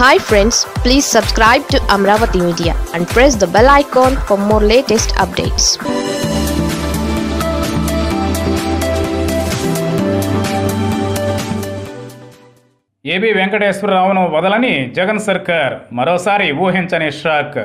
Hi friends please subscribe to Amaravati media and press the bell icon for more latest updates AB వెంకటేశ్వరరావును వదలని జగన్ సర్కార్ మరోసారి ఊహించని shock.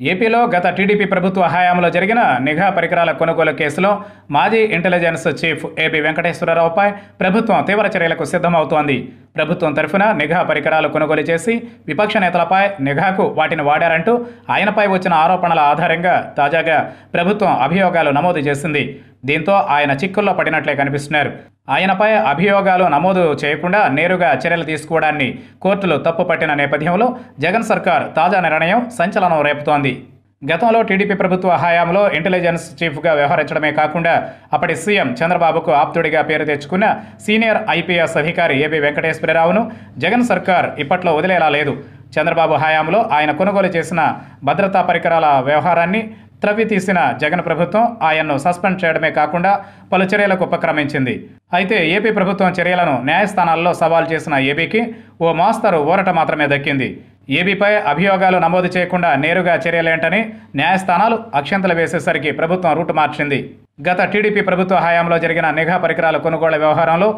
ఏపీలో గత టీడీపీ ప్రభుత్వ హయాంలో జరిగిన నిఘా పరికరాల కొనుగోలు కేసులో మాజీ ఇంటెలిజెన్స్ చీఫ్ ఏబి వెంకటేశ్వరరావుపై ప్రభుత్వం తీవ్ర చర్యలకు సిద్ధమవుతోంది. ప్రభుత్వం తరఫున నిఘా పరికరాలు కొనుగోలు చేసి విపక్ష నేతలపై నిఘాకు వాటిని వాడారంటూ ఆయనపై వచ్చిన ఆరోపణల ఆధారంగా తాజాగా ప్రభుత్వం అభియోగాలు నమోదు చేసింది. దీంతో ఆయన చిక్కుల్లో పడినట్లే కనిపిస్తున్నారు. ఆయనపై అభియోగాలు నమోదు చేయకుండా నేరుగా చర్యలు తీసుకోవడాన్ని కోర్టులు తప్పుపట్టిన నేపథ్యంలో జగన్ సర్కార్ తాజా నిర్ణయం సంచలనం రేపుతోంది. గతంలో టీడీపీ ప్రభుత్వ హయాంలో ఇంటెలిజెన్స్ చీఫ్గా వ్యవహరించడమే కాకుండా అప్పటి సీఎం చంద్రబాబుకు ఆప్తుడిగా పేరు తెచ్చుకున్న సీనియర్ ఐపీఎస్ అధికారి ఏబి వెంకటేశ్వరరావును జగన్ సర్కార్ ఇప్పట్లో వదిలేలా లేదు. చంద్రబాబు హయాంలో ఆయన కొనుగోలు చేసిన భద్రతా పరికరాల వ్యవహారాన్ని త్రవ్వి తీసిన జగన్ ప్రభుత్వం ఆయన్ను సస్పెండ్ చేయడమే కాకుండా పలు చర్యలకు ఉపక్రమించింది. అయితే ఏపీ ప్రభుత్వం చర్యలను న్యాయస్థానాల్లో సవాల్ చేసిన ఏబీకి ఓ మాస్తరు ఊరట మాత్రమే దక్కింది. ఏబీపై అభియోగాలు నమోదు చేయకుండా నేరుగా చర్యలేంటని న్యాయస్థానాలు అక్షంతలు వేసేసరికి ప్రభుత్వం రూటు మార్చింది. గత టీడీపీ ప్రభుత్వ హయాంలో జరిగిన నిఘా పరికరాల కొనుగోళ్ళ వ్యవహారంలో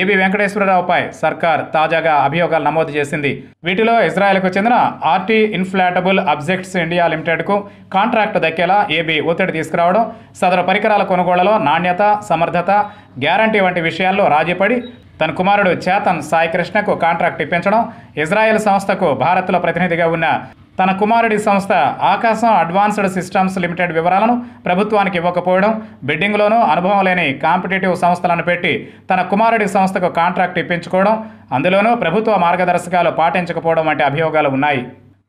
ఏబీ వెంకటేశ్వరరావుపై సర్కార్ తాజాగా అభియోగాలు నమోదు చేసింది. వీటిలో ఇజ్రాయెల్కు చెందిన ఆర్టీ ఇన్ఫ్లాటబుల్ అబ్జెక్ట్స్ ఇండియా లిమిటెడ్కు కాంట్రాక్ట్ దక్కేలా ఏబీ ఒత్తిడి తీసుకురావడం సదరు పరికరాల కొనుగోళ్ళలో నాణ్యత సమర్థత గ్యారంటీ వంటి విషయాల్లో రాజీపడి తన కుమారుడు చేతన్ సాయికృష్ణకు కాంట్రాక్ట్ ఇప్పించడం ఇజ్రాయెల్ సంస్థకు భారత్లో ప్రతినిధిగా ఉన్న తన కుమారుడి సంస్థ ఆకాశం అడ్వాన్స్డ్ సిస్టమ్స్ లిమిటెడ్ వివరాలను ప్రభుత్వానికి ఇవ్వకపోవడం బిడ్డింగ్లోనూ అనుభవం లేని కాంపిటేటివ్ సంస్థలను పెట్టి తన కుమారుడి సంస్థకు కాంట్రాక్ట్ ఇప్పించుకోవడం అందులోనూ ప్రభుత్వ మార్గదర్శకాలు పాటించకపోవడం వంటి అభియోగాలు ఉన్నాయి.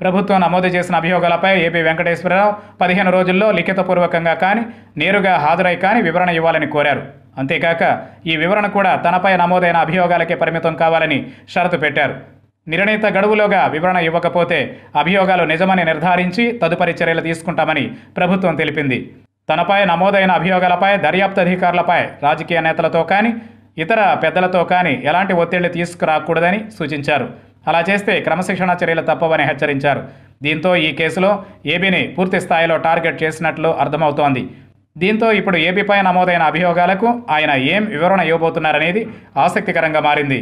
ప్రభుత్వం నమోదు చేసిన అభియోగాలపై ఏపీ వెంకటేశ్వరరావు పదిహేను రోజుల్లో లిఖితపూర్వకంగా కానీ నేరుగా హాజరై కానీ వివరణ ఇవ్వాలని కోరారు. అంతేకాక ఈ వివరణ కూడా తనపై నమోదైన అభియోగాలకే పరిమితం కావాలని షరతు పెట్టారు. నిర్ణీత గడువులోగా వివరణ ఇవ్వకపోతే అభియోగాలు నిజమని నిర్ధారించి తదుపరి చర్యలు తీసుకుంటామని ప్రభుత్వం తెలిపింది. తనపై నమోదైన అభియోగాలపై దర్యాప్తు అధికారులపై రాజకీయ నేతలతో కానీ ఇతర పెద్దలతో కానీ ఎలాంటి ఒత్తిళ్ళు తీసుకురాకూడదని సూచించారు. అలా చేస్తే క్రమశిక్షణ చర్యలు తప్పవని హెచ్చరించారు. దీంతో ఈ కేసులో ఏబీని పూర్తి స్థాయిలో టార్గెట్ చేసినట్లు అర్థమవుతోంది. దీంతో ఇప్పుడు ఏబీపై నమోదైన అభియోగాలకు ఆయన ఏం వివరణ ఇవ్వబోతున్నారనేది ఆసక్తికరంగా మారింది.